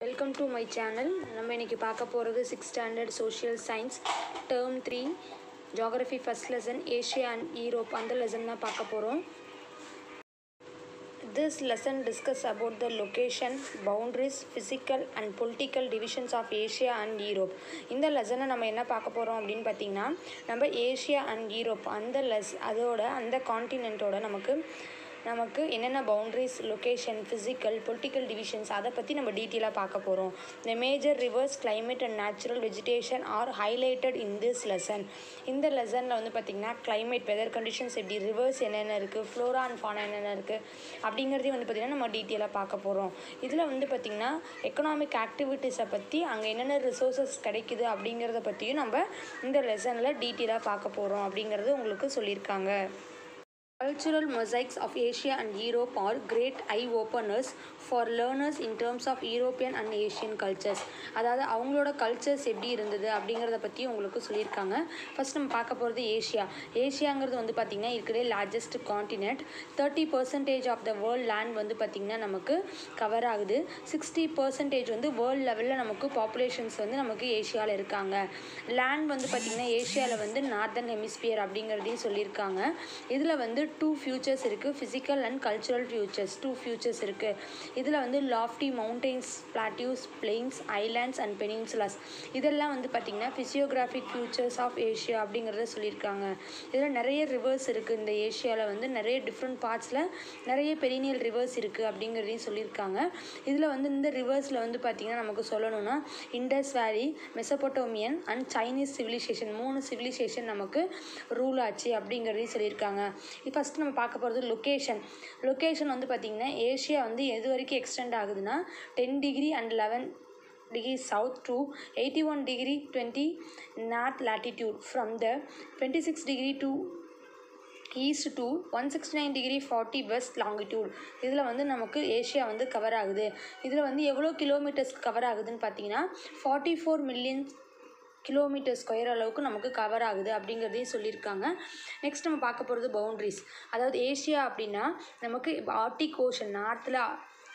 Welcome to my channel நம்ம இன்றைக்கி பார்க்க போகிறது six standard social science term three geography first lesson Asia and Europe அந்த lesson தான் பார்க்க போகிறோம் this lesson discuss about the location boundaries physical and political divisions of Asia and Europe இந்த லெசனை நம்ம என்ன பார்க்க போகிறோம் அப்படின்னு பார்த்தீங்கன்னா நம்ம ஏஷியா அண்ட் யூரோப் அந்த லெஸ் அதோட அந்த காண்டினென்ட்டோட நமக்கு நமக்கு என்னென்ன boundaries location physical political divisions அதை பற்றி நம்ம டீட்டெயிலாக பார்க்க போகிறோம் இந்த major rivers climate and natural vegetation are highlighted in this lesson இந்த லெசனில் வந்து பார்த்திங்கன்னா கிளைமேட் வெதர் கண்டிஷன்ஸ் எப்படி ரிவர்ஸ் என்னென்ன இருக்குது ஃப்ளோரா அண்ட் ஃபானா என்னென்ன இருக்குது அப்படிங்கிறதையும் வந்து பார்த்திங்கன்னா நம்ம டீட்டெயிலாக பார்க்க போகிறோம் இதில் வந்து பார்த்திங்கன்னா எக்கனாமிக் ஆக்டிவிட்டீஸை பற்றி அங்கே என்னென்ன ரிசோர்ஸஸ் கிடைக்குது அப்படிங்கிறத பற்றியும் நம்ம இந்த லெசனில் டீட்டெயிலாக பார்க்க போகிறோம் அப்படிங்கிறது உங்களுக்கு சொல்லியிருக்காங்க. Cultural mosaics of Asia and Europe are great eye-openers for learners in terms of European and Asian cultures அதாவது அவங்களோட கல்ச்சர்ஸ் எப்படி இருந்தது அப்படிங்கிறத பற்றி உங்களுக்கு சொல்லியிருக்காங்க. ஃபர்ஸ்ட் நம்ம பார்க்க போகிறது ஏஷியா ஏஷியாங்கிறது வந்து பார்த்திங்கன்னா இருக்கிற largest continent thirty percentage of the world land வந்து பார்த்திங்கன்னா நமக்கு கவர் ஆகுது. சிக்ஸ்டி பர்சன்டேஜ் வந்து வேர்ல்ட் லெவலில் நமக்கு பாப்புலேஷன்ஸ் வந்து நமக்கு ஏஷியாவில் இருக்காங்க. லேண்ட் வந்து பார்த்திங்கன்னா ஏஷியாவில் வந்து நார்த்தன் ஹெமிஸ்பியர் அப்படிங்கிறதையும் சொல்லியிருக்காங்க. இதில் வந்து டூ ஃபியூச்சர்ஸ் இருக்குது physical and cultural features two features இருக்குது இதில் வந்து lofty mountains plateaus plains islands and peninsulas இதெல்லாம் வந்து பார்த்திங்கன்னா ஃபிசியோகிராஃபிக் ஃபியூச்சர்ஸ் ஆஃப் ஏஷியா அப்படிங்கிறத சொல்லியிருக்காங்க. இதில் நிறைய ரிவர்ஸ் இருக்குது இந்த ஏஷியாவில் வந்து நிறைய டிஃப்ரெண்ட் பார்ட்ஸில் நிறைய பெரினியல் ரிவர்ஸ் இருக்குது அப்படிங்கிறதையும் சொல்லியிருக்காங்க. இதில் வந்து இந்த ரிவர்ஸில் வந்து பார்த்திங்கன்னா நமக்கு சொல்லணும்னா Indus valley Mesopotamian and Chinese civilization மூணு சிவிலைசேஷன் நமக்கு ரூல் ஆச்சு அப்படிங்கிறதையும் சொல்லியிருக்காங்க. இப்போ ஃபஸ்ட் நம்ம பார்க்க போகிறது லொக்கேஷன் லொக்கேஷன் வந்து பார்த்திங்கன்னா ஏஷியா வந்து எது வரைக்கும் எக்ஸ்டெண்ட் ஆகுதுன்னா ten degree and eleven degree south to eighty one degree twenty north latitude from the twenty six degree to east to one sixty nine degree forty west longitude இதில் வந்து நமக்கு Asia வந்து cover ஆகுது. இதில் வந்து எவ்வளோ kilometres cover ஆகுதுன்னு பார்த்தீங்கன்னா forty four million kilometre square அளவுக்கு நமக்கு கவர் ஆகுது அப்படிங்கிறதையும் சொல்லியிருக்காங்க. நெக்ஸ்ட் நம்ம பார்க்க போகிறது பவுண்ட்ரிஸ் அதாவது ஏஷியா அப்படின்னா நமக்கு ஆர்டிக் ஓஷன் நார்த்தில்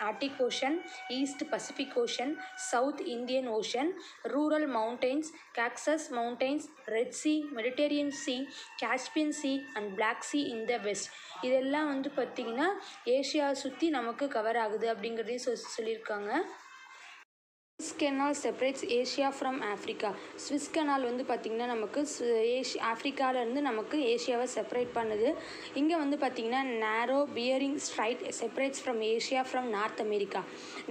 Arctic Ocean east Pacific Ocean south Indian Ocean Ural mountains Caucasus mountains Red Sea Mediterranean Sea Caspian Sea and Black Sea in the west இதெல்லாம் வந்து பார்த்திங்கன்னா ஏஷியா சுற்றி நமக்கு கவர் ஆகுது அப்படிங்கிறதையும் சொ சொல்லியிருக்காங்க. Suez Canal separates Asia from Africa Suez Canal வந்து பார்த்திங்கன்னா நமக்கு ஏஷி ஆஃப்ரிக்காவிலேருந்து நமக்கு ஏஷியாவை செப்பரேட் பண்ணுது. இங்கே வந்து பார்த்திங்கன்னா narrow Bering Strait separates from Asia from North America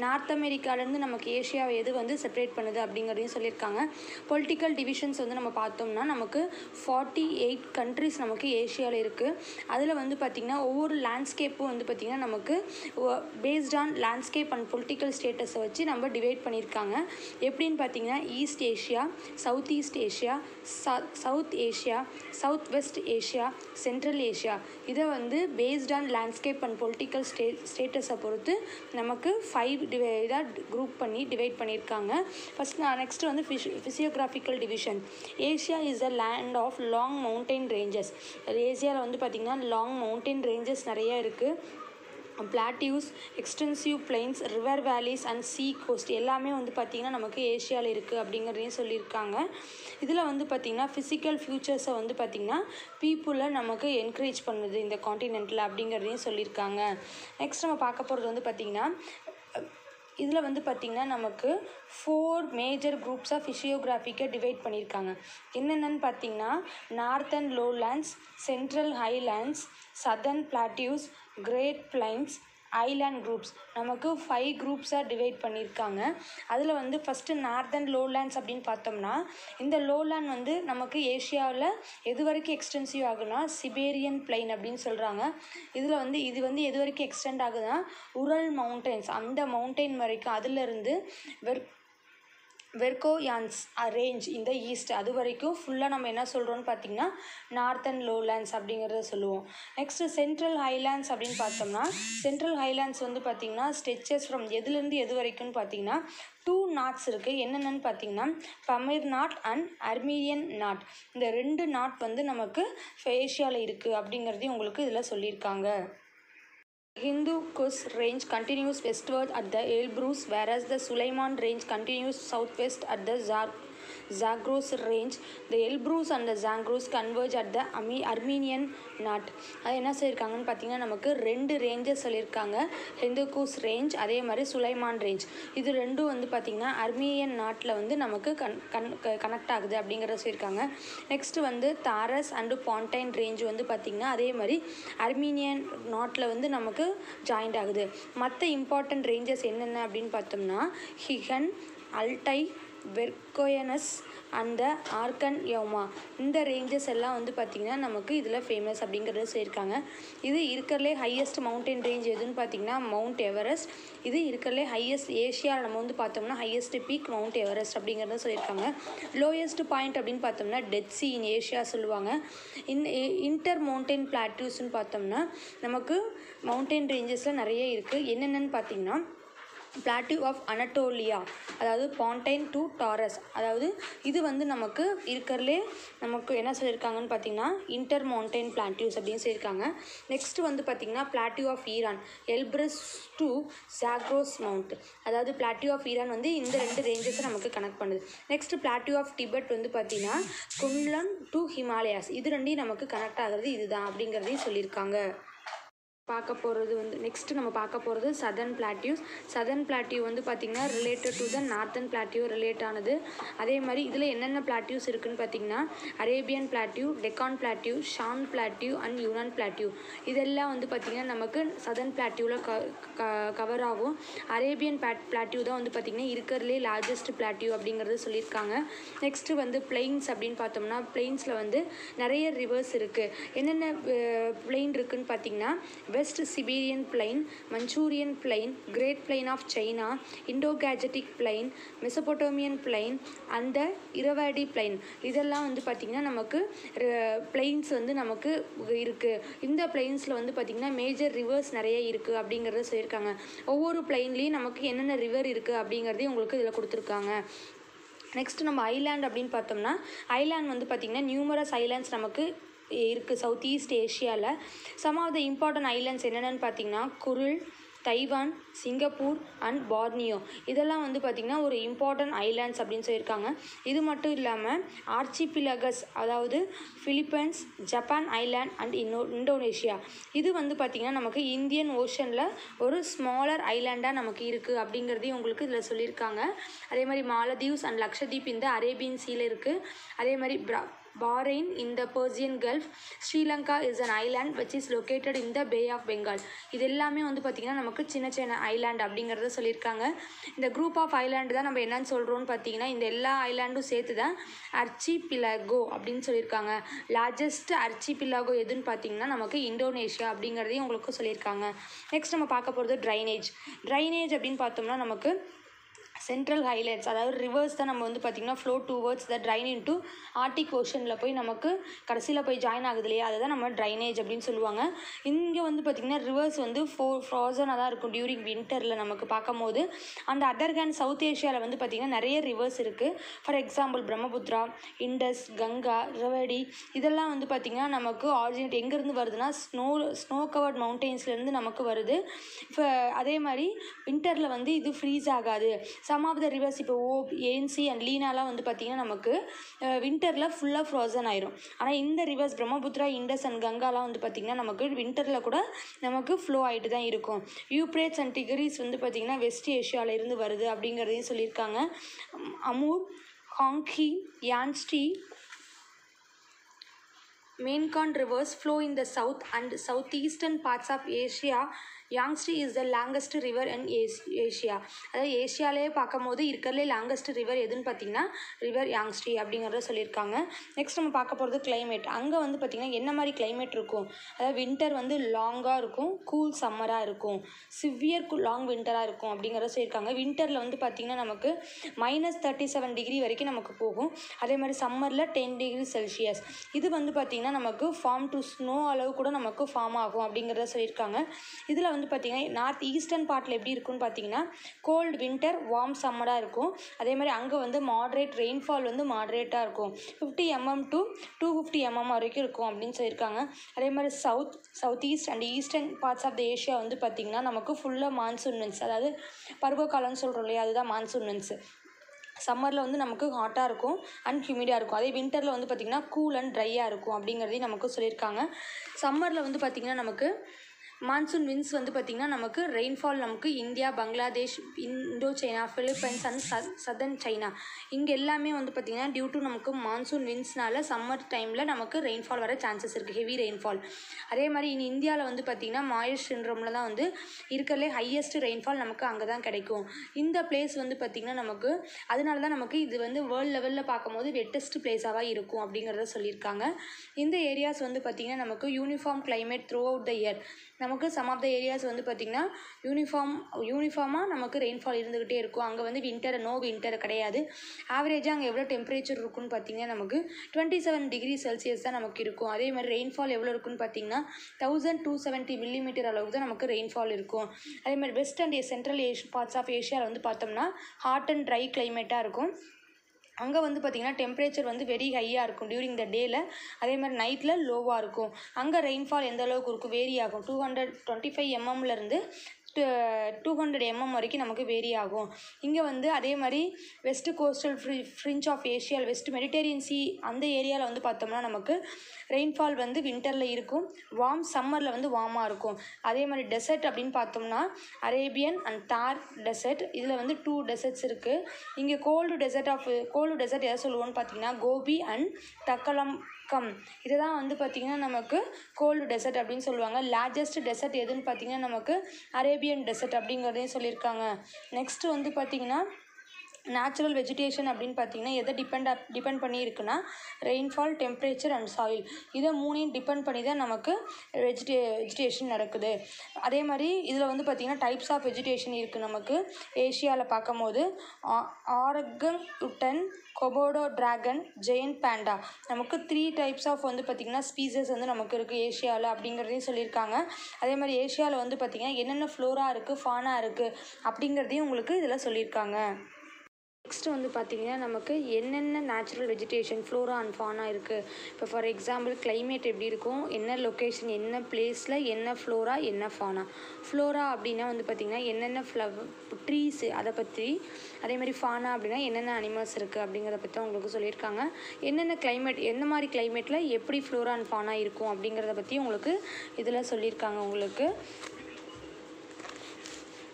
North அமெரிக்காவிலேருந்து நமக்கு ஏஷியாவை எது வந்து செப்பரேட் பண்ணுது அப்படிங்கிறதையும் சொல்லியிருக்காங்க. பொலிட்டிக்கல் டிவிஷன்ஸ் வந்து நம்ம பார்த்தோம்னா நமக்கு ஃபார்ட்டி எயிட் கண்ட்ரிஸ் நமக்கு ஏஷியாவில் இருக்குது அதில் வந்து பார்த்திங்கன்னா ஒவ்வொரு லேண்ட்ஸ்கேப்பும் வந்து பார்த்திங்கன்னா நமக்கு based on landscape and political ஸ்டேட்டஸை வச்சு நம்ம டிவைட் பண்ணியிருக்கோம் இருக்காங்க. எப்படின்னு பார்த்தீங்கன்னா East Asia South East Asia South Asia South West Asia Central Asia இதை வந்து based on landscape and political stay ஸ்டேட்டஸை பொறுத்து நமக்கு ஃபைவ் டிவை இதாக குரூப் பண்ணி டிவைட் பண்ணியிருக்காங்க. ஃபஸ்ட் நெக்ஸ்ட் வந்து fish physiographical division Asia is a land of long mountain ranges ஏசியாவில் வந்து பார்த்திங்கன்னா லாங் மவுண்டைன் ரேஞ்சஸ் நிறைய இருக்குது plateaus extensive plains river valleys and sea coast எல்லாமே வந்து பார்த்திங்கன்னா நமக்கு ஏஷியாவில் இருக்குது அப்படிங்கிறதையும் சொல்லியிருக்காங்க. இதில் வந்து பார்த்திங்கன்னா ஃபிசிக்கல் ஃபியூச்சர்ஸை வந்து பார்த்திங்கன்னா பீப்புளை நமக்கு என்கரேஜ் பண்ணுது இந்த காண்டினென்ட்டில் அப்படிங்கிறதையும் சொல்லியிருக்காங்க. நெக்ஸ்ட் நம்ம பார்க்க போகிறது வந்து பார்த்திங்கன்னா இதில் வந்து பார்த்திங்கன்னா நமக்கு ஃபோர் மேஜர் குரூப்ஸ் ஆஃப் ஃபிசியோகிராஃபிக்கை டிவைட் பண்ணியிருக்காங்க. என்னென்னு பார்த்தீங்கன்னா northern lowlands central highlands southern plateaus great plains island groups. நமக்கு ஃபைவ் குரூப்ஸாக டிவைட் பண்ணியிருக்காங்க அதில் வந்து ஃபஸ்ட்டு நார்தன் லோலேண்ட்ஸ் அப்படின்னு பார்த்தோம்னா இந்த லோலேண்ட் வந்து நமக்கு ஏஷியாவில் எது வரைக்கும் எக்ஸ்டென்சிவ் ஆகுனா சிபேரியன் பிளைன் அப்படின்னு சொல்கிறாங்க இதில் வந்து இது வந்து எது வரைக்கும் எக்ஸ்டெண்ட் ஆகுதுன்னா உரல் மவுண்டெயின்ஸ் அந்த மவுண்டெயின் வரைக்கும் அதிலிருந்து வெற் வெர்கோயான்ஸ் ரேஞ்ச் இந்த ஈஸ்ட். அது வரைக்கும் ஃபுல்லாக நம்ம என்ன சொல்கிறோம்னு பார்த்தீங்கன்னா நார்த்தன் லோலேண்ட்ஸ் அப்படிங்கிறத சொல்லுவோம். நெக்ஸ்ட்டு சென்ட்ரல் ஹைலேண்ட்ஸ் அப்படின்னு பார்த்தோம்னா சென்ட்ரல் ஹைலேண்ட்ஸ் வந்து பார்த்திங்கன்னா ஸ்டெச்சஸ் ஃப்ரம் எதுலேருந்து எது வரைக்கும்னு பார்த்தீங்கன்னா டூ நாட்ஸ் இருக்குது என்னென்னு பார்த்தீங்கன்னா Pamir knot and Armenian knot இந்த ரெண்டு நாட் வந்து நமக்கு ஏஷியாவில் இருக்குது அப்படிங்கிறதையும் உங்களுக்கு இதில் சொல்லியிருக்காங்க. Hindu Kush range continues westward at the Elbrus, whereas the Suleiman range continues southwest at the Zar- Zagros range. The Elbrus and the Zagros converge at the அமி அர்மீனியன் நாட் அது என்ன சொல்லியிருக்காங்கன்னு பார்த்தீங்கன்னா நமக்கு ரெண்டு ரேஞ்சஸ் சொல்லியிருக்காங்க. ஹிந்துகூஸ் ரேஞ்ச் அதே மாதிரி சுலைமான் ரேஞ்ச் இது ரெண்டும் வந்து பார்த்திங்கன்னா அர்மீனியன் நாட்டில் வந்து நமக்கு கன் கன் கனெக்ட் ஆகுது அப்படிங்கிறத சொல்லியிருக்காங்க. நெக்ஸ்ட் வந்து தாரஸ் அண்டு பாண்டைன் ரேஞ்ச் வந்து பார்த்திங்கன்னா அதே மாதிரி அர்மீனியன் நாட்டில் வந்து நமக்கு ஜாயிண்ட் ஆகுது. மற்ற இம்பார்ட்டன்ட் ரேஞ்சஸ் என்னென்ன அப்படின்னு பார்த்தோம்னா ஹிகன் அல்டை வெர்கோயனஸ் அந்த ஆர்கன் யோமா இந்த ரேஞ்சஸ் எல்லாம் வந்து பார்த்திங்கன்னா நமக்கு இதில் ஃபேமஸ் அப்படிங்கிறத சொல்லியிருக்காங்க. இது இருக்கிறலே ஹையஸ்ட் மவுண்டன் ரேஞ்ச் எதுன்னு பார்த்தீங்கன்னா மவுண்ட் எவரெஸ்ட் இது இருக்கிறலே ஹையஸ்ட் ஏஷியாவில் நம்ம வந்து பார்த்தோம்னா ஹையஸ்ட் பீக் மவுண்ட் எவரெஸ்ட் அப்படிங்கிறத சொல்லியிருக்காங்க. லோயஸ்ட் பாயிண்ட் அப்படின்னு பார்த்தோம்னா டெட் சி இன் ஏஷியா சொல்லுவாங்க. இன் இன்டர் மவுண்டன் பிளாட்டூஸ்னு பார்த்தோம்னா நமக்கு மவுண்டன் ரேஞ்சஸில் நிறைய இருக்குது என்னென்னு பார்த்தீங்கன்னா பிளாட்டியூ ஆஃப் அனட்டோலியா அதாவது பாண்டைன் டு டாரஸ் அதாவது இது வந்து நமக்கு இருக்கிறதுலே நமக்கு என்ன சொல்லியிருக்காங்கன்னு பார்த்தீங்கன்னா இன்டர் மவுண்டைன் பிளாட்டியூஸ் அப்படின்னு சொல்லியிருக்காங்க. நெக்ஸ்ட் வந்து பார்த்தீங்கன்னா plateau of Iran Elbrus to Zagros mount அதாவது பிளாட்டியூ ஆஃப் ஈரான் வந்து இந்த ரெண்டு ரேஞ்சஸை நமக்கு கனெக்ட் பண்ணுது. நெக்ஸ்ட் பிளாட்டியூ ஆஃப் டிபெட் வந்து பார்த்தீங்கன்னா குன்லன் டு ஹிமாலயாஸ் இது ரெண்டையும் நமக்கு கனெக்ட் ஆகிறது இதுதான் அப்படிங்கிறதையும் சொல்லியிருக்காங்க. பார்க்க போகிறது வந்து நெக்ஸ்ட்டு நம்ம பார்க்க போகிறது சதர்ன் பிளாட்டியூஸ் சதர்ன் பிளாட்டியூ வந்து பார்த்திங்கன்னா related to the northern plateau relate ஆனது. அதே மாதிரி இதில் என்னென்ன பிளாட்டியூஸ் இருக்குன்னு பார்த்தீங்கன்னா Arabian plateau Deccan plateau Shan plateau and Yunnan plateau இதெல்லாம் வந்து பார்த்திங்கன்னா நமக்கு சதர்ன் பிளாட்டியூவில் க கவர் ஆகும். அரேபியன் பிளாட் பிளாட்டியூ தான் வந்து பார்த்திங்கன்னா இருக்கிறதுலே லார்ஜஸ்ட் பிளாட்டியூ அப்படிங்கிறது சொல்லியிருக்காங்க. நெக்ஸ்ட்டு வந்து பிளெயின்ஸ் அப்படின்னு பார்த்தோம்னா பிளெயின்ஸில் வந்து நிறைய ரிவர்ஸ் இருக்குது என்னென்ன பிளெயின் இருக்குதுன்னு பார்த்தீங்கன்னா West Siberian plain Manchurian plain great plain of China Indo Gangetic plain Mesopotamian plain அந்த இரவாடி பிளைன் இதெல்லாம் வந்து பார்த்திங்கன்னா நமக்கு பிளைன்ஸ் வந்து நமக்கு இருக்குது இந்த பிளைன்ஸில் வந்து பார்த்திங்கன்னா மேஜர் ரிவர்ஸ் நிறைய இருக்குது அப்படிங்கிறத சொல்லியிருக்காங்க. ஒவ்வொரு பிளைன்லேயும் நமக்கு என்னென்ன ரிவர் இருக்குது அப்படிங்கிறதையும் உங்களுக்கு இதில் கொடுத்துருக்காங்க. நெக்ஸ்ட் நம்ம ஐலாண்ட் அப்படின்னு பார்த்தோம்னா ஐலாண்ட் வந்து பார்த்திங்கன்னா நியூமரஸ் ஐலாண்ட்ஸ் நமக்கு இருக்குது south east ஏஷியாவில் some of the important islands என்னென்னு பார்த்தீங்கன்னா Kuril Taiwan Singapore and Borneo இதெல்லாம் வந்து பார்த்திங்கன்னா ஒரு இம்பார்ட்டன்ட் ஐலாண்ட்ஸ் அப்படின்னு சொல்லியிருக்காங்க. இது மட்டும் இல்லாமல் ஆர்ச்சிபிலகஸ் அதாவது ஃபிலிப்பைன்ஸ் ஜப்பான் ஐலாண்ட் அண்ட் இன்னோ இந்தோனேஷியா இது வந்து பார்த்திங்கன்னா நமக்கு இந்தியன் ஓஷனில் ஒரு ஸ்மாலர் ஐலாண்டாக நமக்கு இருக்குது அப்படிங்கிறதையும் உங்களுக்கு இதில் சொல்லியிருக்காங்க. அதே மாதிரி மாலதீவ்ஸ் அண்ட் லக்ஷதீப் இந்த அரேபியன் சீல இருக்குது அதே மாதிரி பிரா Bahrain in the Persian Gulf. Sri Lanka is an island which is located in the Bay of Bengal. இது எல்லாமே வந்து பார்த்திங்கன்னா நமக்கு சின்ன சின்ன ஐலாண்ட் அப்படிங்கிறத சொல்லியிருக்காங்க இந்த குரூப் ஆஃப் ஐலாண்டு தான் நம்ம என்னன்னு சொல்கிறோம்னு பார்த்தீங்கன்னா இந்த எல்லா ஐலாண்டும் சேர்த்து தான் அர்ச்சி பிலாகோ அப்படின்னு சொல்லியிருக்காங்க லார்ஜஸ்ட் அர்ச்சி பிலாகோ எதுன்னு பார்த்தீங்கன்னா நமக்கு இந்தோனேஷியா அப்படிங்கிறதையும் உங்களுக்கு சொல்லியிருக்காங்க நெக்ஸ்ட் நம்ம பார்க்க போகிறது ட்ரைனேஜ் ட்ரைனேஜ் அப்படின்னு பார்த்தோம்னா நமக்கு சென்ட்ரல் ஹைலைட்ஸ் அதாவது ரிவர்ஸ் தான் நம்ம வந்து பார்த்திங்கன்னா flow towards the drain into Arctic ஓஷனில் போய் நமக்கு கடைசியில் போய் ஜாயின் ஆகுது இல்லையா? அதை தான் நம்ம ட்ரைனேஜ் அப்படின்னு சொல்லுவாங்க. இங்கே வந்து பார்த்திங்கன்னா ரிவர்ஸ் வந்து ஃபோ ஃப்ரோசனாக தான் இருக்கும் டியூரிங் வின்டரில் நமக்கு பார்க்கும் போது அந்த அதர் ஹேண்ட் சவுத் ஏஷியாவில் வந்து பார்த்திங்கன்னா நிறைய ரிவர்ஸ் இருக்குது for example Brahmaputra Indus Ganga Irrawaddy இதெல்லாம் வந்து பார்த்திங்கன்னா நமக்கு ஆரிஜினேட் எங்கேருந்து வருதுன்னா ஸ்னோ ஸ்னோ கவர்ட் மவுண்டெயின்ஸ்லேருந்து நமக்கு வருது. இப்போ அதே மாதிரி வின்டரில் வந்து இது ஃப்ரீஸ் ஆகாது. சம் ஆஃப் த ரிவர்ஸ் இப்போ ஓ ஏன்சி அண்ட் லீனாலாம் வந்து பார்த்திங்கன்னா நமக்கு வின்டரில் ஃபுல்லாக ஃப்ரோசன் ஆயிரும் ஆனால் இந்த ரிவர்ஸ் பிரம்மபுத்ரா இண்டஸ் அண்ட் கங்காலாம் வந்து பார்த்திங்கன்னா நமக்கு வின்டரில் கூட நமக்கு ஃப்ளோ ஆகிட்டு தான் இருக்கும் யூப்ரேட்ஸ் அண்ட் டிகரிஸ் வந்து பார்த்திங்கன்னா வெஸ்ட் ஏஷியாவில் இருந்து வருது அப்படிங்கிறதையும் சொல்லியிருக்காங்க Amur Hwang Ho Yangtze Mainkon rivers flow in the south and southeastern parts of Asia. Yangtze is the longest river and ace Asia அதாவது ஏஷியாலே பார்க்கும்போது இருக்கிறதுலே லாங்கஸ்ட் ரிவர் எதுன்னு பார்த்தீங்கன்னா ரிவர் யாங்ஸ்டி அப்படிங்கிறத சொல்லியிருக்காங்க. நெக்ஸ்ட் நம்ம பார்க்க போகிறது கிளைமேட் அங்கே வந்து பார்த்திங்கன்னா என்ன மாதிரி கிளைமேட் இருக்கும்? அதாவது வின்டர் வந்து லாங்காக இருக்கும் கூல் சம்மராக இருக்கும். சிவியர் லாங் வின்டராக இருக்கும் அப்படிங்கிறத சொல்லியிருக்காங்க. வின்டரில் வந்து பார்த்திங்கன்னா நமக்கு மைனஸ் தேர்ட்டி செவன் டிகிரி வரைக்கும் நமக்கு போகும். அதே மாதிரி சம்மரில் டென் டிகிரி செல்சியஸ் இது வந்து பார்த்திங்கன்னா நமக்கு ஃபார்ம் டு ஸ்னோ அளவு கூட நமக்கு ஃபார்ம் ஆகும் அப்படிங்கிறத சொல்லியிருக்காங்க. இதில் வந்து வந்து பார்த்திங்கன்னா நார்த் ஈஸ்டர்ன் பார்ட்டில் எப்படி இருக்குன்னு பார்த்தீங்கன்னா கோல்டு வின்டர் வார்ம் சம்மராக இருக்கும். அதே மாதிரி அங்கே வந்து மாட்ரேட் ரெயின்ஃபால் வந்து மாட்ரேட்டாக இருக்கும். Fifty MM to two fifty MM வரைக்கும் இருக்கும் அப்படின்னு சொல்லியிருக்காங்க. அதே மாதிரி south south east and eastern parts of the Asia வந்து பார்த்திங்கன்னா நமக்கு ஃபுல்லாக மான்சூன் வின்ஸ் அதாவது பருவகாலம்னு சொல்கிறோம் இல்லையா அதுதான் மான்சூன் வின்ஸு சம்மரில் வந்து நமக்கு ஹாட்டாக இருக்கும் அண்ட் ஹியூமிடாக இருக்கும். அதே வின்டரில் வந்து பார்த்திங்கன்னா கூல் அண்ட் ட்ரையாக இருக்கும் அப்படிங்கிறதையும் நமக்கு சொல்லியிருக்காங்க. சம்மரில் வந்து பார்த்திங்கன்னா நமக்கு மான்சூன் வின்ஸ் வந்து பார்த்திங்கன்னா நமக்கு ரெயின்ஃபால் நமக்கு India Bangladesh Indo China Philippines and சத் சதர்ன் சைனா. இங்கே எல்லாமே வந்து பார்த்திங்கன்னா டியூ டு நமக்கு மான்சூன் வின்ஸ்னால சம்மர் டைமில் நமக்கு ரெயின்ஃபால் வர சான்சஸ் இருக்குது ஹெவி ரெயின்ஃபால் அதே மாதிரி இனி இந்தியாவில் வந்து பார்த்திங்கன்னா மாயஸ் சின்ட்ரோமில் தான் வந்து இருக்கிறதுலே ஹையஸ்ட் ரெயின்ஃபால் நமக்கு அங்கே தான் கிடைக்கும். இந்த பிளேஸ் வந்து பார்த்திங்கன்னா நமக்கு அதனால தான் நமக்கு இது வந்து வேர்ல்டு லெவலில் பார்க்கும்போது வெட்டஸ்ட் பிளேஸாக இருக்கும் அப்படிங்கிறத சொல்லியிருக்காங்க. இந்த ஏரியாஸ் வந்து பார்த்திங்கன்னா நமக்கு uniform climate throughout the year நமக்கு சம் ஆஃப் த ஏரியாஸ் வந்து பார்த்திங்கன்னா யூனிஃபார்ம் யூனிஃபார்மாக நமக்கு ரெயின்ஃபால் இருந்துக்கிட்டே இருக்கும். அங்கே வந்து வின்டர் நோ வின்டர் கிடையாது. ஆவரேஜாக அங்கே எவ்வளோ டெம்பரேச்சர் இருக்குன்னு பார்த்தீங்கன்னா நமக்கு டுவெண்ட்டி செவன் டிகிரி செல்சியஸ் தான் நமக்கு இருக்கும். அதே மாதிரி ரெயின்ஃபால் எவ்வளோ இருக்குன்னு பார்த்தீங்கன்னா தௌசண்ட் டூ செவன்ட்டி மில்லிமீட்டர் அளவுக்கு தான் நமக்கு ரெயின்ஃபால் இருக்கும். அதே மாதிரி வெஸ்ட் அண்ட் சென்ட்ரல் ஏஷ் பார்ட்ஸ் ஆஃப் ஏஷியாவில் வந்து பார்த்தோம்னா ஹாட் அண்ட் ட்ரை கிளைமேட்டாக இருக்கும். அங்கே வந்து பார்த்திங்கன்னா டெம்பரேச்சர் வந்து வெரி ஹையாக இருக்கும் டியூரிங் த டேயில் அதே மாதிரி நைட்டில் லோவாக இருக்கும். அங்கே ரெயின்ஃபால் எந்த அளவுக்கு இருக்கும்? வேரி ஆகும். டூ ஹண்ட்ரட் டுவெண்ட்டி ஃபைவ் எம்எம்லேருந்து டூ ஹண்ட்ரட் எம்எம் வரைக்கும் நமக்கு வேரி ஆகும். இங்கே வந்து அதே மாதிரி west coastal free fringe of Asia west Mediterranean Sea அந்த ஏரியாவில் வந்து பார்த்தோம்னா நமக்கு ரெயின்ஃபால் வந்து வின்டரில் இருக்கும். வார்ம் சம்மரில் வந்து வார்மாக இருக்கும். அதே மாதிரி டெசர்ட் அப்படின்னு பார்த்தோம்னா அரேபியன் அண்ட் தார் டெசர்ட் இதில் வந்து டூ டெசர்ட்ஸ் இருக்குது இங்கே cold desert of cold desert எதை சொல்லுவோம்னு பார்த்தீங்கன்னா கோபி அண்ட் தக்கலம் கம். இதுதான் வந்து பார்த்திங்கன்னா நமக்கு கோல்டு டெசர்ட் அப்படின்னு சொல்லுவாங்க. லார்ஜஸ்ட் டெசர்ட் எதுன்னு பார்த்திங்கன்னா நமக்கு அரேபியன் டெசர்ட் அப்படிங்கிறதையும் சொல்லியிருக்காங்க. நெக்ஸ்ட்டு வந்து பார்த்திங்கன்னா நேச்சுரல் வெஜிடேஷன் அப்படின்னு பார்த்தீங்கன்னா எதை டிபெண்ட் டிபெண்ட் பண்ணி இருக்குன்னா ரெயின்ஃபால் டெம்பரேச்சர் அண்ட் சாயில் இதை மூணையும் டிபெண்ட் பண்ணி தான் நமக்கு வெஜிடே வெஜிடேஷன் நடக்குது. அதே மாதிரி இதில் வந்து பார்த்திங்கன்னா டைப்ஸ் ஆஃப் வெஜிடேஷன் இருக்குது நமக்கு. ஏஷியாவில் பார்க்கும்போது orangutan Komodo dragon giant panda. நமக்கு த்ரீ டைப்ஸ் ஆஃப் வந்து பார்த்திங்கன்னா ஸ்பீசஸ் வந்து நமக்கு இருக்குது ஏஷியாவில் அப்படிங்கிறதையும் சொல்லியிருக்காங்க. அதே மாதிரி ஏஷியாவில் வந்து பார்த்திங்கன்னா என்னென்ன ஃப்ளோரா இருக்குது ஃபானா இருக்குது அப்படிங்கிறதையும் உங்களுக்கு இதில் சொல்லியிருக்காங்க. நெக்ஸ்ட் வந்து பார்த்திங்கன்னா நமக்கு என்னென்ன natural vegetation flora and fauna இருக்குது இப்போ ஃபார் எக்ஸாம்பிள் கிளைமேட் எப்படி இருக்கும்? என்ன லொக்கேஷன் என்ன பிளேஸில் என்ன ஃப்ளோரா என்ன ஃபானா ஃப்ளோரா அப்படின்னா வந்து பார்த்திங்கன்னா என்னென்ன ஃப்ளவ் ட்ரீஸு அதை பற்றி அதே மாதிரி ஃபானா அப்படின்னா என்னென்ன அனிமல்ஸ் இருக்குது அப்படிங்கிறத பற்றி உங்களுக்கு சொல்லியிருக்காங்க. என்னென்ன கிளைமேட் எந்த மாதிரி கிளைமேட்டில் எப்படி ஃப்ளோரா அண்ட் ஃபானா இருக்கும் அப்படிங்கிறத பற்றி உங்களுக்கு இதில் சொல்லியிருக்காங்க உங்களுக்கு.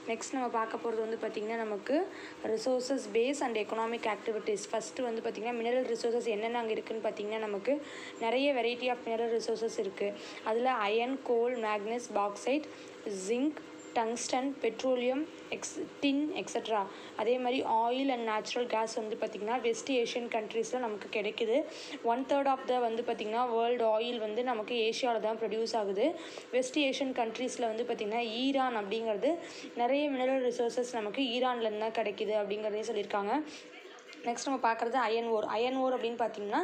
நெக்ஸ்ட் நம்ம பார்க்க போகிறது வந்து பார்த்திங்கன்னா நமக்கு resources base and economic activities first வந்து பார்த்திங்கன்னா மினரல் ரிசோர்ஸஸ் என்னென்ன அங்கே இருக்குதுன்னு பார்த்திங்கன்னா நமக்கு நிறைய வெரைட்டி ஆஃப் மினரல் ரிசோர்ஸஸ் இருக்குது அதில் iron coal manganese bauxite zinc tungsten petroleum X tin extra அதே மாதிரி ஆயில் அண்ட் நேச்சுரல் கேஸ் வந்து பார்த்திங்கன்னா வெஸ்ட் ஏஷியன் கண்ட்ரீஸில் நமக்கு கிடைக்குது. ஒன் தேர்ட் ஆஃப் த வந்து பார்த்திங்கன்னா வேர்ல்டு ஆயில் வந்து நமக்கு ஏஷியாவில் தான் ப்ரொடியூஸ் ஆகுது. வெஸ்ட் ஏஷியன் கண்ட்ரீஸில் வந்து பார்த்திங்கன்னா ஈரான் அப்படிங்கிறது நிறைய மினரல் ரிசோர்ஸஸ் நமக்கு ஈரான்லேருந்து தான் கிடைக்குது அப்படிங்கிறதையும் சொல்லியிருக்காங்க. நெக்ஸ்ட் நம்ம பார்க்குறது அயன் ஓர் அயன் ஓர் அப்படின்னு பார்த்தீங்கன்னா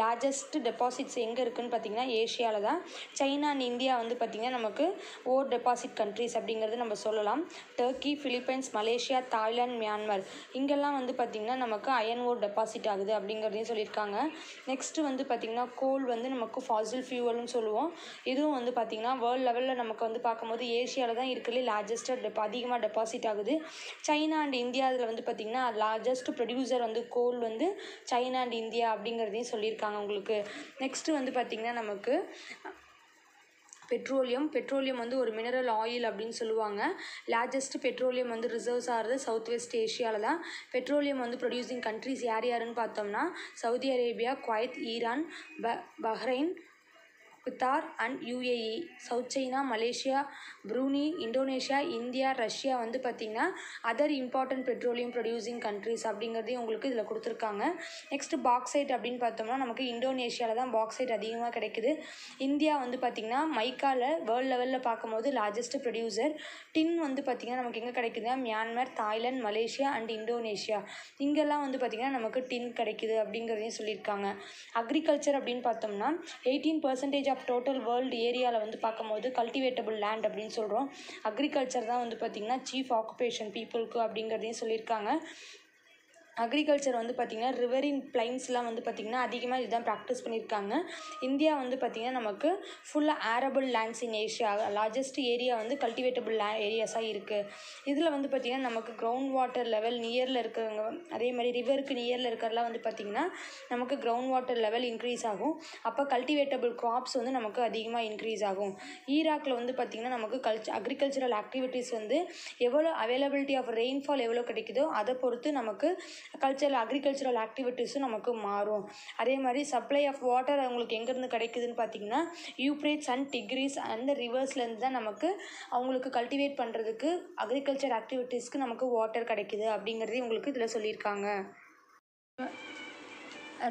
லார்ஜஸ்ட் டெபாசிட்ஸ் எங்கே இருக்குதுன்னு பார்த்தீங்கன்னா ஏஷியாவில் தான் சைனா அண்ட் இந்தியா வந்து பார்த்திங்கன்னா நமக்கு ஓர் டெபாசிட் கண்ட்ரிஸ் அப்படிங்கிறது நம்ம சொல்லலாம். Turkey Philippines Malaysia Thailand Myanmar இங்கெல்லாம் வந்து பார்த்திங்கன்னா நமக்கு அயன் ஓர் டெபாசிட் ஆகுது அப்படிங்கிறதையும் சொல்லியிருக்காங்க. நெக்ஸ்ட்டு வந்து பார்த்திங்கன்னா கோல் வந்து நமக்கு ஃபாசில் ஃபியூவல்னு சொல்லுவோம். இதுவும் வந்து பார்த்திங்கன்னா வேர்ல்டு லெவலில் நமக்கு வந்து பார்க்கும்போது ஏஷியாவில் தான் இருக்கிறதுலே லார்ஜஸ்ட்டாக டெப் அதிகமாக டெபாசிட் ஆகுது. சைனா அண்ட் இந்தியாவில் வந்து பார்த்திங்கன்னா லார்ஜஸ்ட் ப்ரொடியூசர் வந்து கோல் வந்து சைனா அண்ட் இந்தியா அப்படிங்கிறதையும் சொல்லியிருக்காங்க உங்களுக்கு. நெக்ஸ்ட்டு வந்து பார்த்திங்கன்னா நமக்கு பெட்ரோலியம் பெட்ரோலியம் வந்து ஒரு மினரல் ஆயில் அப்படின்னு சொல்லுவாங்க. லார்ஜஸ்ட் பெட்ரோலியம் வந்து ரிசர்வ்ஸ் ஆகிறது சவுத் வெஸ்ட் ஏஷியாவில் தான். பெட்ரோலியம் வந்து ப்ரொடியூசிங் கண்ட்ரிஸ் யார் யாருன்னு பார்த்தோம்னா சவுதி அரேபியா குவைத் ஈரான் ப Bahrain Qatar and UAE South China Malaysia Brunei Indonesia India Russia வந்து பார்த்திங்கன்னா other important petroleum producing countries அப்படிங்கிறதையும் உங்களுக்கு இதில் கொடுத்துருக்காங்க. நெக்ஸ்ட்டு பாக்சைட் அப்படின்னு பார்த்தோம்னா நமக்கு இந்தோனேஷியாவில் தான் பாக்சைட் அதிகமாக கிடைக்குது. இந்தியா வந்து பார்த்திங்கன்னா மைக்காவில் வேர்ல்டு லெவலில் பார்க்கும்போது லார்ஜஸ்ட் ப்ரொடியூசர் டின் வந்து பார்த்திங்கன்னா நமக்கு எங்கே கிடைக்குதுன்னா Myanmar Thailand Malaysia and Indonesia. இங்கெல்லாம் வந்து பார்த்திங்கன்னா நமக்கு டின் கிடைக்குது அப்படிங்கிறதையும் சொல்லியிருக்காங்க. அக்ரிகல்ச்சர் அப்படின்னு பார்த்தோம்னா eighteen percentage of of total world ஏரியாவில் வந்து பார்க்கும்போது கல்டிவேட்டபிள் லேண்ட் அப்படின்னு சொல்கிறோம் அக்ரிகல்ச்சர் தான் வந்து பார்த்திங்கன்னா சீஃப் ஆக்குபேஷன் பீப்புளுக்கு அப்படிங்கிறதையும் சொல்லியிருக்காங்க. அக்ரிகல்ச்சர் வந்து பார்த்திங்கன்னா ரிவரின் பிளைன்ஸ்லாம் வந்து பார்த்திங்கன்னா அதிகமாக இதுதான் ப்ராக்டிஸ் பண்ணியிருக்காங்க இந்தியா வந்து பார்த்திங்கன்னா நமக்கு ஃபுல்லாக arable lands in Asia largest area வந்து கல்டிவேட்டபிள் லே ஏரியாஸாக இருக்குது இதில் வந்து பார்த்திங்கன்னா நமக்கு கிரவுண்ட் வாட்டர் லெவல் நியரில் இருக்கிறவங்க அதே மாதிரி ரிவருக்கு நியரில் இருக்கிறலாம் வந்து பார்த்திங்கன்னா நமக்கு கிரவுண்ட் வாட்டர் லெவல் இன்க்ரீஸ் ஆகும். அப்போ கல்டிவேட்டபிள் க்ராப்ஸ் வந்து நமக்கு அதிகமாக இன்க்ரீஸ் ஆகும். ஈராக்கில் வந்து பார்த்திங்கன்னா நமக்கு கல்ச் அக்ரிகல்ச்சரல் ஆக்டிவிட்டீஸ் வந்து எவ்வளோ அவைலபிலிட்டி ஆஃப் ரெயின்ஃபால் எவ்வளோ கிடைக்குதோ அதை பொறுத்து நமக்கு கல்ச்சரல் அக்ரிகல்ச்சரல் ஆக்டிவிட்டீஸும் நமக்கு மாறும். அதே மாதிரி சப்ளை ஆஃப் வாட்டர் அவங்களுக்கு எங்கேருந்து கிடைக்குதுன்னு பார்த்தீங்கன்னா யூப்ரேட்ஸ் அண்ட் டிக்ரிஸ் அந்த ரிவர்ஸ்லேருந்து தான் நமக்கு அவங்களுக்கு கல்டிவேட் பண்ணுறதுக்கு அக்ரிகல்ச்சர் ஆக்டிவிட்டீஸ்க்கு நமக்கு வாட்டர் கிடைக்குது அப்படிங்கிறதையும் உங்களுக்கு இதில் சொல்லியிருக்காங்க.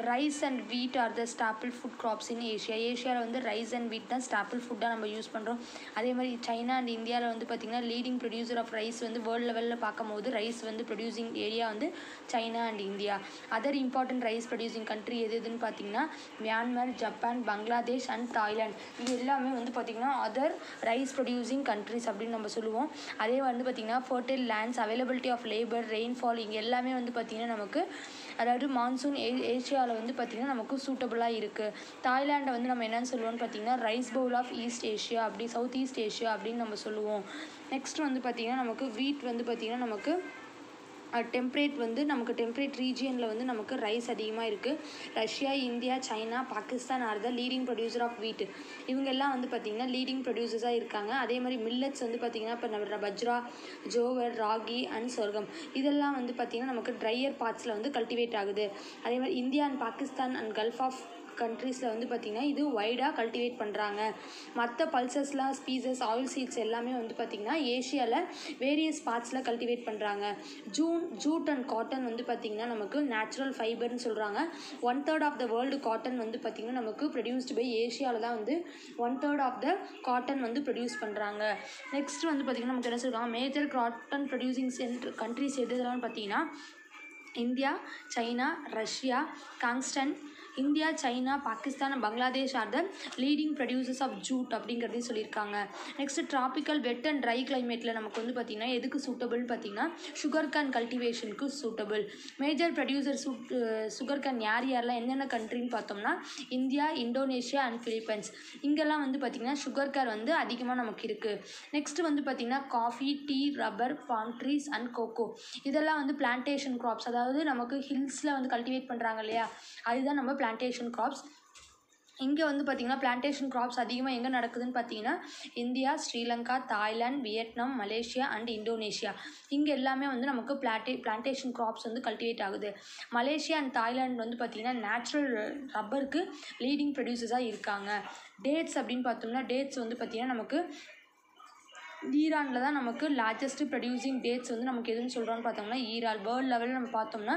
Rice and wheat are the staple food crops in Asia ஏஷியாவில் வந்து ரைஸ் அண்ட் வீட் தான் ஸ்டாப்பிள் ஃபுட்டாக நம்ம யூஸ் பண்ணுறோம் அதே மாதிரி சைனா அண்ட் இந்தியாவில் வந்து பார்த்திங்கன்னா லீடிங் ப்ரொடியூசர் ஆஃப் ரைஸ் வந்து வேர்ல்டு லெவலில் பார்க்கும்போது ரைஸ் வந்து ப்ரொடியூசிங் ஏரியா வந்து China and India other important rice producing country எது எதுன்னு பார்த்தீங்கன்னா Myanmar Japan Bangladesh and Thailand இது எல்லாமே வந்து பார்த்திங்கன்னா அதர் ரைஸ் ப்ரொடியூசிங் கண்ட்ரிஸ் அப்படின்னு நம்ம சொல்லுவோம். அதே வந்து பார்த்திங்கன்னா fertile lands availability of labour rainfall இங்கே எல்லாமே வந்து பார்த்திங்கன்னா நமக்கு அதாவது மான்சூன் ஏ ஏஷியாவில் வந்து பார்த்திங்கன்னா நமக்கு சூட்டபுளாக இருக்குது தாய்லாண்டை வந்து நம்ம என்னென்னு சொல்லுவோம்னு பார்த்திங்கன்னா rice bowl of East Asia அப்படி சவுத் ஈஸ்ட் ஏஷியா அப்படின்னு நம்ம சொல்லுவோம். நெக்ஸ்ட் வந்து பார்த்திங்கன்னா நமக்கு வீட் வந்து பார்த்திங்கன்னா நமக்கு டெம்ப்ரேட் வந்து நமக்கு டெம்ப்ரேட் ரீஜியனில் வந்து நமக்கு ரைஸ் அதிகமாக இருக்குது Russia India China Pakistan are the leading producer of wheat இவங்க எல்லாம் வந்து பார்த்திங்கன்னா லீடிங் ப்ரொடியூசர்ஸாக இருக்காங்க. அதே மாதிரி மில்லட்ஸ் வந்து பார்த்திங்கன்னா இப்போ நம்ம பஜ்ரா ஜோவர் ராகி அண்ட் சொர்க்கம் இதெல்லாம் வந்து பார்த்திங்கன்னா நமக்கு ட்ரையர் பார்ட்ஸில் வந்து கல்டிவேட் ஆகுது. அதே மாதிரி India and Pakistan and Gulf of கண்ட்ரீஸில் வந்து பார்த்திங்கன்னா இது வைடாக கல்டிவேட் பண்ணுறாங்க மற்ற பல்சஸ்லாம் ஸ்பீசஸ் ஆயில் சீட்ஸ் எல்லாமே வந்து பார்த்திங்கன்னா ஏஷியாவில் வேரியஸ் பார்ட்ஸில் கல்டிவேட் பண்ணுறாங்க ஜூன் ஜூட் அண்ட் காட்டன் வந்து பார்த்திங்கன்னா நமக்கு நேச்சுரல் ஃபைபர்னு சொல்கிறாங்க one third of the world cotton வந்து பார்த்திங்கன்னா நமக்கு ப்ரொடியூஸ்டு பை ஏஷியாவில் தான் வந்து one third of the cotton வந்து ப்ரொடியூஸ் பண்ணுறாங்க நெக்ஸ்ட் வந்து பார்த்திங்கன்னா நமக்கு என்ன சொல்கிறாங்க major cotton producing cent countries எது இதெல்லாம் பார்த்தீங்கன்னா India China Russia Kazakhstan India China Pakistan Bangladesh are the leading producers of jute அப்படிங்கிறதையும் சொல்லியிருக்காங்க. Next tropical wet and dry கிளைமேட்டில் நமக்கு வந்து பார்த்திங்கன்னா எதுக்கு சூட்டபிள்னு பார்த்தீங்கன்னா sugar cane கல்டிவேஷனுக்கு suitable major producer suit sugar cane யார் யாரெல்லாம் என்னென்ன கண்ட்ரின்னு பார்த்தோம்னா இந்தியா இந்தோனேஷியா அண்ட் ஃபிலிப்பைன்ஸ் இங்கெல்லாம் வந்து பார்த்திங்கன்னா சுகர் கேர் வந்து அதிகமாக நமக்கு இருக்குது நெக்ஸ்ட் வந்து பார்த்திங்கன்னா coffee tea rubber palm trees and cocoa இதெல்லாம் வந்து பிளான்டேஷன் க்ராப்ஸ் அதாவது நமக்கு ஹில்ஸில் வந்து கல்டிவேட் பண்ணுறாங்க இல்லையா? அதுதான் நம்ம பிளான்டேஷன் கிராப்ஸ் இங்கே வந்து பார்த்திங்கன்னா பிளான்டேஷன் கிராப்ஸ் அதிகமாக எங்கே நடக்குதுன்னு பார்த்தீங்கன்னா India Sri Lanka Thailand Vietnam Malaysia and Indonesia. இங்கே எல்லாமே வந்து நமக்கு பிளாட்டே பிளான்டேஷன் கிராப்ஸ் வந்து கல்டிவேட் ஆகுது. மலேசியா அண்ட் தாய்லாந்து வந்து பார்த்திங்கன்னா நேச்சுரல் ரப்பருக்கு லீடிங் ப்ரொடியூசர்ஸாக இருக்காங்க. டேட்ஸ் அப்படின்னு பார்த்தோம்னா டேட்ஸ் வந்து பார்த்திங்கன்னா நமக்கு ஈரானில் தான் நமக்கு லார்ஜஸ்ட் ப்ரொடியூசிங் டேட்ஸ் வந்து நமக்கு எதுன்னு சொல்கிறோன்னு பார்த்தோம்னா ஈரான். வேர்ல்டு லெவலில் நம்ம பார்த்தோம்னா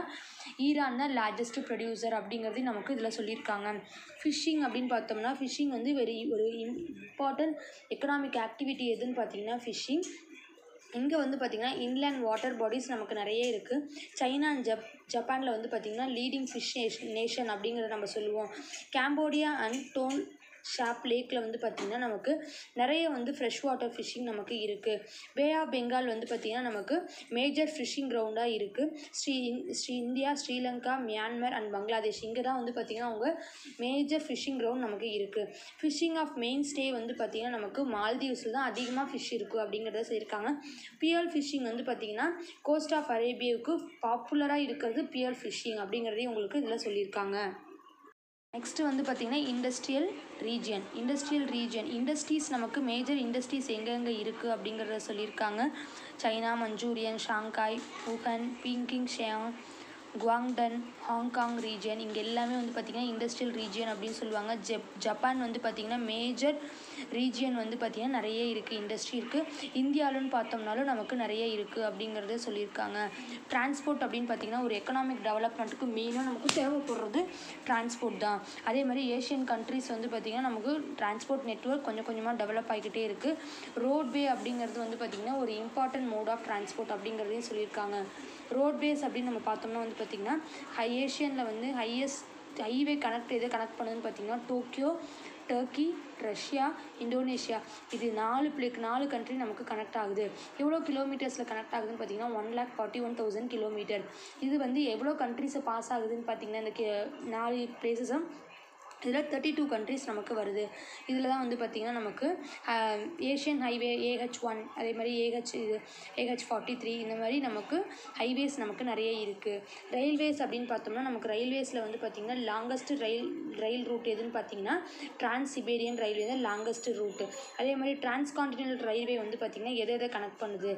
ஈரான் தான் லார்ஜஸ்ட் ப்ரொடியூசர் அப்படிங்கிறதையும் நமக்கு இதில் சொல்லியிருக்காங்க. ஃபிஷ்ஷிங் அப்படின்னு பார்த்தோம்னா ஃபிஷ்ஷிங் வந்து வெரி ஒரு இம்பார்ட்டன்ட் எக்கனாமிக் ஆக்டிவிட்டி எதுன்னு பார்த்தீங்கன்னா ஃபிஷ்ஷிங் இங்கே வந்து பார்த்திங்கன்னா இன்லேண்ட் வாட்டர் பாடிஸ் நமக்கு நிறைய இருக்குது சைனா அண்ட் ஜப் ஜப்பானில் வந்து பார்த்திங்கன்னா லீடிங் ஃபிஷ் நேஷன் நேஷன் அப்படிங்கிறத நம்ம சொல்லுவோம். கேம்போடியா அண்ட் டோன் ஷாப் லேக்கில் வந்து பார்த்திங்கன்னா நமக்கு நிறைய வந்து ஃப்ரெஷ் வாட்டர் ஃபிஷ்ஷிங் நமக்கு இருக்குது பே ஆஃப் பெங்கால் வந்து பார்த்திங்கன்னா நமக்கு மேஜர் ஃபிஷ்ஷிங் கிரவுண்டாக இருக்குது Sri Sri India Sri Lanka Myanmar and Bangladesh இங்கே தான் வந்து பார்த்திங்கன்னா அவங்க மேஜர் ஃபிஷ்ஷிங் கிரவுண்ட் நமக்கு இருக்குது ஃபிஷிங் ஆஃப் மெயின் ஸ்டே வந்து பார்த்திங்கன்னா நமக்கு மால்தீவ்ஸில் தான் அதிகமாக ஃபிஷ் இருக்குது அப்படிங்கிறத சொல்லியிருக்காங்க. பியல் ஃபிஷ்ஷிங் வந்து பார்த்திங்கன்னா கோஸ்ட் ஆஃப் அரேபியாவுக்கு பாப்புலராக இருக்கிறது பியல் ஃபிஷிங் அப்படிங்கிறதையும் உங்களுக்கு இதில் சொல்லியிருக்காங்க. நெக்ஸ்ட்டு வந்து பார்த்திங்கன்னா industrial region industrial region industries நமக்கு மேஜர் இண்டஸ்ட்ரீஸ் எங்கெங்கே இருக்குது அப்படிங்கிறத சொல்லியிருக்காங்க. China Manchurian Shanghai wuhan Peking ஷியாங் குவாங்டன் ஹாங்காங் ரீஜியன் இங்கே எல்லாமே வந்து பார்த்திங்கன்னா இண்டஸ்ட்ரியல் ரீஜியன் அப்படின்னு சொல்லுவாங்க. ஜப் ஜப்பான் வந்து பார்த்திங்கன்னா மேஜர் ரீஜியன் வந்து பார்த்திங்கன்னா நிறைய இருக்குது இண்டஸ்ட்ரி இருக்குது இந்தியாவிலன்னு பார்த்தோம்னாலும் நமக்கு நிறைய இருக்குது அப்படிங்கிறத சொல்லியிருக்காங்க. டிரான்ஸ்போர்ட் அப்படின்னு பார்த்திங்கன்னா ஒரு எக்கனாமிக் டெவலப்மெண்ட்டுக்கு மெயினாக நமக்கு தேவைப்படுறது டிரான்ஸ்போர்ட் தான். அதே மாதிரி ஏஷியன் கண்ட்ரிஸ் வந்து பார்த்திங்கன்னா நமக்கு டிரான்ஸ்போர்ட் நெட்வொர்க் கொஞ்சம் கொஞ்சமாக டெவலப் ஆகிக்கிட்டே இருக்குது ரோட்வே அப்படிங்கிறது வந்து பார்த்திங்கன்னா ஒரு இம்பார்ட்டன்ட் மோட் ஆஃப் டிரான்ஸ்போர்ட் அப்படிங்கிறதையும் சொல்லியிருக்காங்க. ரோட்வேஸ் அப்படின்னு நம்ம பார்த்தோம்னா வந்து பார்த்திங்கன்னா ஹை ஏஷியனில் வந்து ஹையஸ்ட் ஹைவே கனெக்ட் எதை கனெக்ட் பண்ணுதுன்னு பார்த்தீங்கன்னா டோக்கியோ டர்க்கி ரஷ்யா இந்தோனேஷியா இது நாலு பிளே நாலு கண்ட்ரி நமக்கு கனெக்ட் ஆகுது. எவ்வளோ கிலோமீட்டர்ஸில் கனெக்ட் ஆகுதுன்னு பார்த்தீங்கன்னா one lakh forty one thousand kilometre இது வந்து எவ்வளோ கண்ட்ரிஸை பாஸ் ஆகுதுன்னு பார்த்தீங்கன்னா இந்த கே நாலு பிளேசஸும் இதில் தேர்ட்டி டூ கண்ட்ரிஸ் நமக்கு வருது. இதில் தான் வந்து பார்த்திங்கன்னா நமக்கு ஏஷியன் ஹைவே ஏஹெச் ஒன் அதே மாதிரி ஏஹெச் இது ஏஹெச் ஃபார்ட்டி த்ரீ இந்த மாதிரி நமக்கு ஹைவேஸ் நமக்கு நிறைய இருக்குது ரயில்வேஸ் அப்படின்னு பார்த்தோம்னா நமக்கு ரயில்வேஸில் வந்து பார்த்திங்கன்னா லாங்கஸ்ட் ரயில் ரயில் ரூட் எதுன்னு பார்த்தீங்கன்னா டிரான்ஸ் சிபேரியன் ரயில்வே தான் லாங்கஸ்ட் ரூட்டு அதே மாதிரி டிரான்ஸ்கான்டினென்டல் ரயில்வே வந்து பார்த்திங்கன்னா எதை எதை கனெக்ட் பண்ணுது?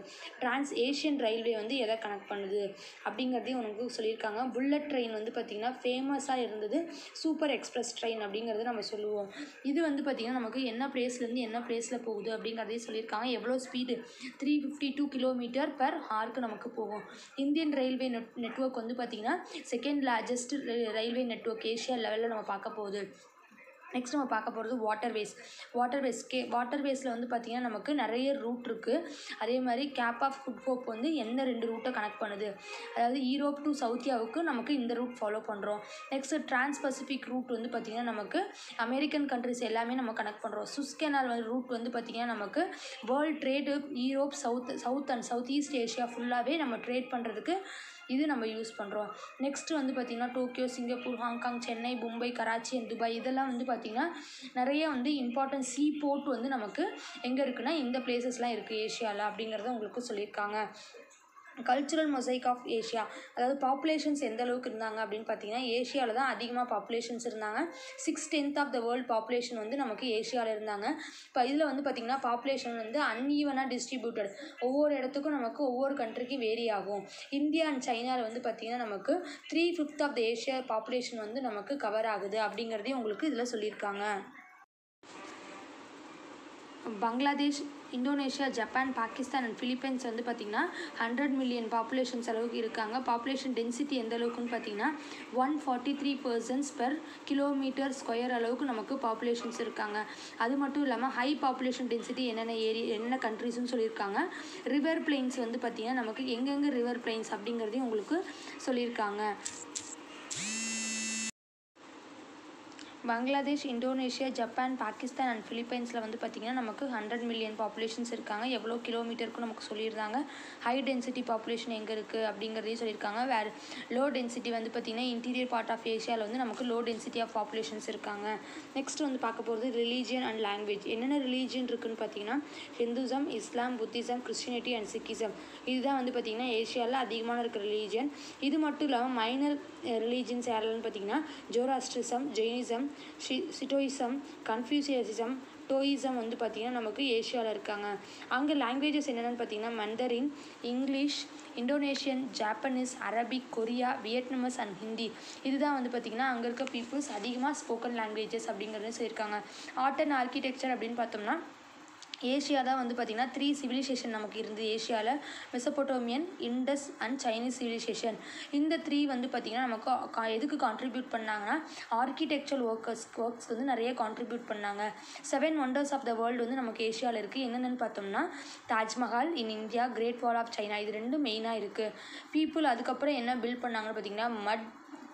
டிரான்ஸ் ஏஷியன் ரயில்வே வந்து எதை கனெக்ட் பண்ணுது? அப்படிங்கிறதையும் உனக்கு சொல்லியிருக்காங்க. புல்லட் ட்ரெயின் வந்து பார்த்திங்கன்னா ஃபேமஸாக இருந்தது சூப்பர் எக்ஸ்பிரஸ் ட்ரெயின் அப்படிங்கிறது நம்ம சொல்லுவோம். இது வந்து பார்த்திங்கன்னா நமக்கு என்ன பிளேஸ்லேருந்து என்ன பிளேஸில் போகுது அப்படிங்கிறதையும் சொல்லியிருக்காங்க. எவ்வளோ speed three fifty two kilometre per ஹார்க்கு நமக்கு போகும். இந்தியன் ரயில்வே நெட் நெட்ஒர்க் வந்து பார்த்திங்கன்னா second largest railway network Asia லெவலில் நம்ம பார்க்க போகுது. நெக்ஸ்ட் நம்ம பார்க்க போகிறது வாட்டர் வேஸ் வாட்டர் வேஸ் கே வாட்டர்வேஸில் வந்து பார்த்திங்கன்னா நமக்கு நிறைய ரூட் இருக்குது அதே மாதிரி கேப் ஆஃப் குட் ஹோப் வந்து எந்த ரெண்டு ரூட்டை கனெக்ட் பண்ணுது? அதாவது ஈரோப் டு சவுத்தியாவுக்கு நமக்கு இந்த ரூட் ஃபாலோ பண்ணுறோம் நெக்ஸ்ட் டிரான்ஸ் பசிபிக் ரூட் வந்து பார்த்திங்கன்னா நமக்கு அமெரிக்கன் கண்ட்ரிஸ் எல்லாமே நம்ம கனெக்ட் பண்ணுறோம் சுஸ்கெனால் வந்து ரூட் வந்து பார்த்திங்கன்னா நமக்கு world trade Europe South South and South East Asia ஃபுல்லாகவே நம்ம ட்ரேட் பண்ணுறதுக்கு இது நம்ம யூஸ் பண்ணுறோம் நெக்ஸ்ட்டு வந்து பார்த்திங்கன்னா Tokyo Singapore Hong Kong Chennai Mumbai Karachi and Dubai இதெல்லாம் வந்து பார்த்திங்கன்னா நிறைய வந்து இம்பார்ட்டன்ட் சீ போர்ட் வந்து நமக்கு எங்கே இருக்குன்னா இந்த பிளேசஸ்லாம் இருக்குது ஏஷியாவில் அப்படிங்கிறத உங்களுக்கு சொல்லியிருக்காங்க. கல்ச்சுரல் மொசைக் ஆஃப் ஏஷியா அதாவது பாப்புலேஷன்ஸ் எந்த அளவுக்கு இருந்தாங்க அப்படின்னு பார்த்தீங்கன்னா ஏஷியாவில் தான் அதிகமாக பாப்புலேஷன்ஸ் இருந்தாங்க. Six tenth of the world population வந்து நமக்கு ஏஷியாவில் இருந்தாங்க. இப்போ இதில் வந்து பார்த்திங்கன்னா பாப்புலேஷன் வந்து அன்ஈவனாக டிஸ்ட்ரிபியூட்டட் ஒவ்வொரு இடத்துக்கும் நமக்கு ஒவ்வொரு கண்ட்ரிக்கு வேரி ஆகும். இந்தியா அண்ட் சைனாவில் வந்து பார்த்திங்கன்னா நமக்கு three fifth of the Asia population வந்து நமக்கு கவர் ஆகுது அப்படிங்கிறதையும் உங்களுக்கு இதில் சொல்லியிருக்காங்க. Bangladesh Indonesia Japan Pakistan and Philippines வந்து பார்த்திங்கன்னா ஹண்ட்ரட் மில்லியன் பாப்புலேஷன்ஸ் அளவுக்கு இருக்காங்க. பாப்புலேஷன் டென்சிட்டி எந்த அளவுக்குன்னு பார்த்தீங்கன்னா one forty three persons per kilometre square அளவுக்கு நமக்கு பாப்புலேஷன்ஸ் இருக்காங்க. அது மட்டும் இல்லாமல் ஹை பாப்புலேஷன் டென்சிட்டி என்னென்ன ஏரி என்னென்ன கண்ட்ரிஸ்னு சொல்லியிருக்காங்க. ரிவர் பிளெயின்ஸ் வந்து பார்த்திங்கன்னா நமக்கு எங்கெங்கே ரிவர் பிளெயின்ஸ் அப்படிங்கிறதையும் உங்களுக்கு சொல்லியிருக்காங்க. Bangladesh Indonesia Japan Pakistan and ஃபிலிப்பைன்ஸில் வந்து பார்த்திங்கன்னா நமக்கு ஹண்ட்ரட் மில்லியன் பாப்புலேஷன்ஸ் இருக்காங்க. எவ்வளோ கிலோமீட்டருக்கும் நமக்கு சொல்லியிருந்தாங்க. ஹை டென்சிட்டி பாப்புலேஷன் எங்கே இருக்குது அப்படிங்கிறதையும் சொல்லியிருக்காங்க. வேறு லோ டென்சிட்டி வந்து பார்த்திங்கன்னா இன்டீரியர் பார்ட் ஆஃப் ஏஷியாவில் வந்து நமக்கு லோ டென்சிட்டி ஆஃப் பாப்புலேஷன்ஸ் இருக்காங்க. நெக்ஸ்ட் வந்து பார்க்க போகிறது ரிலீஜியன் அண்ட் லாங்குவேஜ் என்னென்ன ரிலீஜியன் இருக்குதுன்னு பார்த்தீங்கன்னா Hinduism Islam Buddhism Christianity and Sikhism இதுதான் வந்து பார்த்திங்கன்னா ஏஷியாவில் அதிகமான இருக்கிற ரிலீஜியன் இது மட்டும் இல்லாமல் மைனர் ரிலீஜியன்ஸ் யாரெல்லாம் பார்த்தீங்கன்னா Zoroastrianism Jainism she சிட்டோயிசம் Confucianism Taoism வந்து பார்த்திங்கன்னா நமக்கு ஏஷியாவில் இருக்காங்க. அங்கே லாங்குவேஜஸ் என்னென்னு பார்த்தீங்கன்னா Mandarin English Indonesian Japanese Arabic Korea Vietnamese and Hindi இதுதான் வந்து பார்த்திங்கன்னா அங்கே இருக்க பீப்புள்ஸ் அதிகமாக ஸ்போக்கன் லாங்குவேஜஸ் அப்படிங்கிறது சொல்லியிருக்காங்க. ஆர்ட் அண்ட் ஆர்கிடெக்சர் அப்படின்னு பார்த்தோம்னா ஏஷியா தான் வந்து பார்த்திங்கன்னா த்ரீ சிவிலைசேஷன் நமக்கு இருந்து ஏஷியாவில் Mesopotamian Indus and Chinese civilisation இந்த த்ரீ வந்து பார்த்திங்கன்னா நமக்கு கா- எதுக்கு கான்ட்ரிபியூட் பண்ணாங்கன்னா ஆர்கிடெக்சர் ஒர்க்கர்ஸ் ஒர்க்ஸ் வந்து நிறைய கான்ட்ரிபியூட் பண்ணாங்க. Seven wonders of the world வந்து நமக்கு ஏஷியாவில் இருக்குது என்னென்னு பார்த்தோம்னா Taj Mahal in India Great Wall of China இது ரெண்டும் மெயினாக இருக்குது பீப்புள் அதுக்கப்புறம் என்ன பில்ட் பண்ணாங்கன்னு பார்த்தீங்கன்னா mud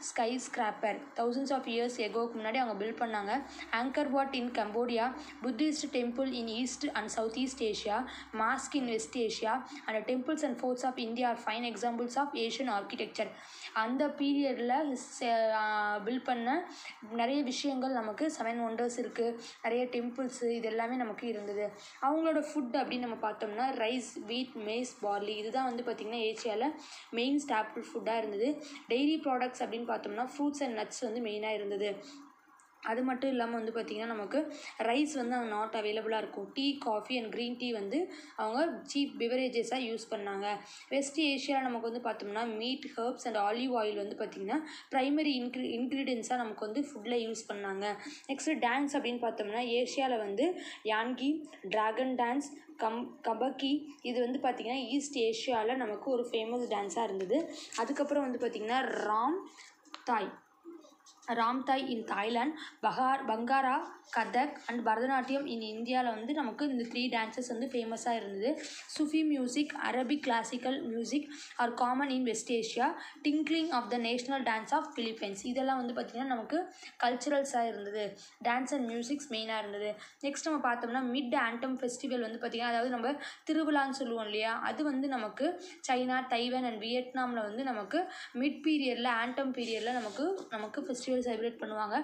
skyscraper thousands of years எகோக்கு முன்னாடி அவங்க பில்ட் பண்ணாங்க. Angkor Wat in Cambodia Buddhist temple in East and South East Asia mosque in West Asia and temples and forts of India are fine examples of Asian architecture அந்த பீரியடில் build uh, பண்ண நிறைய விஷயங்கள் நமக்கு seven wonders இருக்குது நிறைய temples இது எல்லாமே நமக்கு இருந்தது. அவங்களோட ஃபுட் அப்படின்னு நம்ம பார்த்தோம்னா ரைஸ் வீட் மேஸ் பார்லி இதுதான் வந்து பார்த்திங்கன்னா ஏஷியாவில் மெயின் ஸ்டாப்பிள் ஃபுட்டாக இருந்தது. டெய்ரி ப்ராடக்ட்ஸ் அப்படின்னு பார்த்தோம்னா ஃப்ரூட்ஸ் அண்ட் நட்ஸ் வந்து மெயினாக இருந்தது. அது மட்டும் இல்லாமல் வந்து பார்த்திங்கன்னா நமக்கு ரைஸ் வந்து அங்கே நாட் அவைலபிளாக இருக்கும். Tea coffee and green tea வந்து அவங்க சீப் பிவரேஜஸாக யூஸ் பண்ணாங்க. வெஸ்ட் ஏஷியாவில் நமக்கு வந்து பார்த்தோம்னா meat herbs and olive oil வந்து பார்த்திங்கன்னா ப்ரைமரி இன்க்ரி இன்க்ரீடியன்ஸாக நமக்கு வந்து ஃபுட்டில் யூஸ் பண்ணாங்க. நெக்ஸ்ட்டு டான்ஸ் அப்படின்னு பார்த்தோம்னா ஏஷியாவில் வந்து யான்கி ட்ராகன் டான்ஸ் கம் கபக்கி இது வந்து பார்த்திங்கன்னா ஈஸ்ட் ஏஷியாவில் நமக்கு ஒரு ஃபேமஸ் டான்ஸாக இருந்தது. அதுக்கப்புறம் வந்து பார்த்திங்கன்னா ராம் 大 ராம்தாய் இன் தாய்லாந்து பகார் பங்காரா கதக் அண்ட் பரதநாட்டியம் இன் இந்தியாவில் வந்து நமக்கு இந்த த்ரீ டான்சஸ் வந்து ஃபேமஸாக இருந்தது. Sufi music Arabic classical music are common in West Asia Tinikling of the national dance of Philippines இதெல்லாம் வந்து பார்த்திங்கன்னா நமக்கு கல்ச்சுரல்ஸாக இருந்தது. டான்ஸ் அண்ட் மியூசிக்ஸ் மெயினாக இருந்தது. நெக்ஸ்ட் நம்ம பார்த்தோம்னா மிட் ஆண்டம் ஃபெஸ்டிவல் வந்து பார்த்திங்கன்னா அதாவது நம்ம திருவிழான்னு சொல்லுவோம் இல்லையா? அது வந்து நமக்கு சைனா தைவான் அண்ட் வியட்நாமில் வந்து நமக்கு மிட் பீரியடில் ஆண்டம் பீரியடில் நமக்கு நமக்கு ஃபெஸ்டிவல் செலிப்ரேட் பண்ணுவாங்க.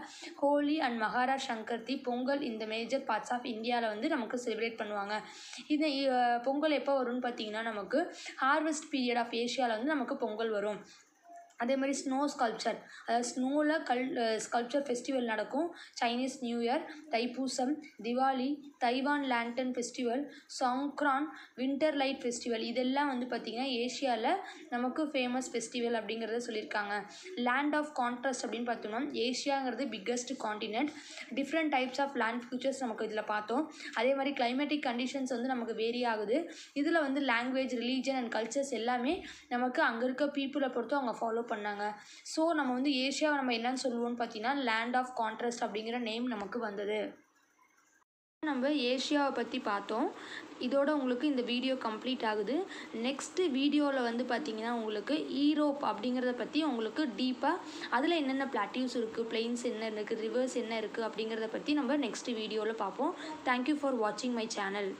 ஹோலி அண்ட் மகாரா சங்கர்த்தி பொங்கல் இந்த மேஜர் பார்ட்ஸ் ஆஃப் இந்தியாவில் வந்து நமக்கு செலிப்ரேட் பண்ணுவாங்க. இது பொங்கல் எப்போ வரும்னு பார்த்தீங்கன்னா நமக்கு ஹார்வெஸ்ட் பீரியட் ஆஃப் ஏஷியாவில் வந்து நமக்கு பொங்கல் வரும். அதே மாதிரி ஸ்னோ ஸ்கல்ப்சர் அதாவது ஸ்னோவில் கல் ஸ்கல்ப்சர் ஃபெஸ்டிவல் நடக்கும். Chinese New Year Thaipusam Diwali Taiwan lantern festival Songkran winter light festival இதெல்லாம் வந்து பார்த்திங்கன்னா ஏஷியாவில் நமக்கு ஃபேமஸ் ஃபெஸ்டிவல் அப்படிங்கிறத சொல்லியிருக்காங்க. லேண்ட் ஆஃப் கான்ட்ராஸ்ட் அப்படின்னு பார்த்தோம்னா ஏஷியாங்கிறது biggest continent different types of land features நமக்கு இதில் பார்த்தோம். அதே மாதிரி கிளைமேட்டிக் கண்டிஷன்ஸ் வந்து நமக்கு வேரி ஆகுது. இதில் வந்து லாங்குவேஜ் ரிலீஜன் அண்ட் கல்ச்சர்ஸ் எல்லாமே நமக்கு அங்கே இருக்க பீப்புளை பொறுத்து அவங்க ஃபாலோ பண்ணாங்க. ஸோ நம்ம வந்து ஏஷியாவை நம்ம என்னன்னு சொல்லுவோம்னு பார்த்தீங்கன்னா லேண்ட் ஆஃப் கான்ட்ராஸ்ட் அப்படிங்கிற நேம் நமக்கு வந்தது. நம்ம ஏஷியாவை பற்றி பார்த்தோம். இதோட உங்களுக்கு இந்த வீடியோ கம்ப்ளீட் ஆகுது. நெக்ஸ்ட்டு வீடியோவில் வந்து பார்த்தீங்கன்னா உங்களுக்கு ஈரோப் அப்படிங்கிறத பற்றி உங்களுக்கு டீப்பாக அதில் என்னென்ன பிளாட்டிவ்ஸ் இருக்குது பிளெயின்ஸ் என்ன இருக்குது ரிவர்ஸ் என்ன இருக்குது அப்படிங்கிறத பற்றி நம்ம நெக்ஸ்ட் வீடியோவில் பார்ப்போம். தேங்க்யூ ஃபார் வாட்சிங் மை சேனல்